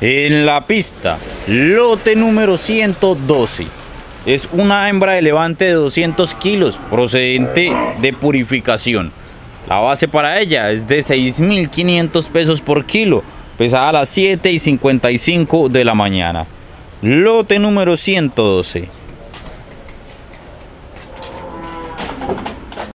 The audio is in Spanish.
En la pista, lote número 112. Es una hembra de levante de 200 kilos procedente de purificación. La base para ella es de 6.500 pesos por kilo, pesada a las 7 y 55 de la mañana. Lote número 112.